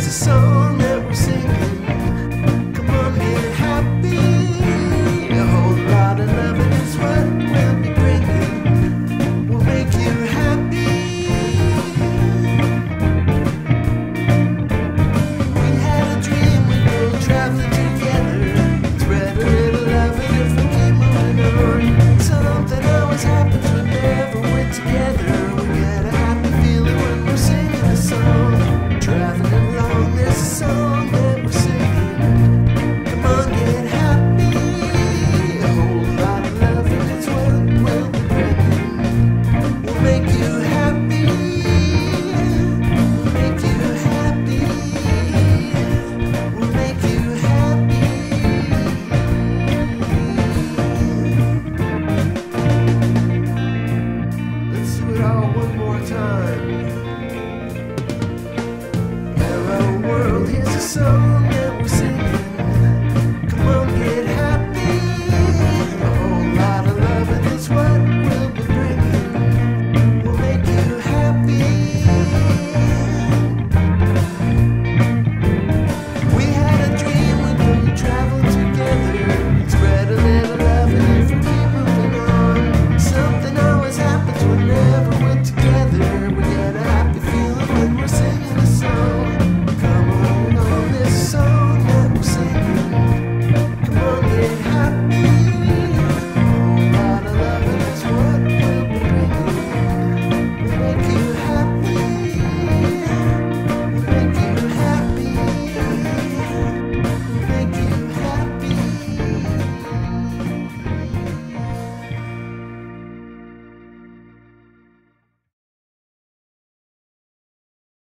is a song that we're singing. out one more time. Hello world, here's a song.